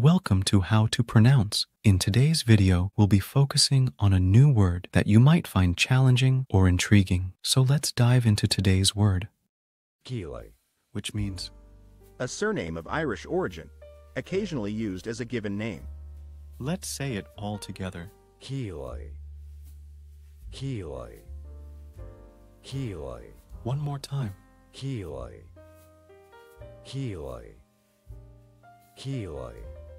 Welcome to How to Pronounce. In today's video, we'll be focusing on a new word that you might find challenging or intriguing. So let's dive into today's word, Keeley. which means a surname of Irish origin, occasionally used as a given name. let's say it all together. Keeley. Keeley. Keeley. One more time. Keeley. Keeley. Keeley.